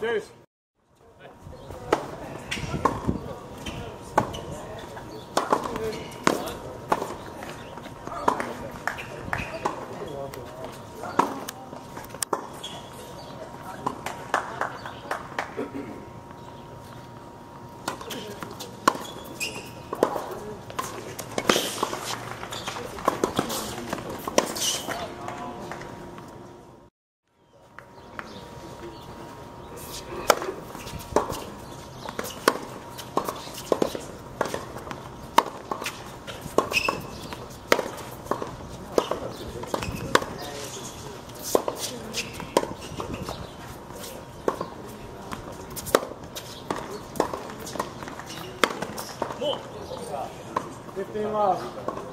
Cheers. 15 miles.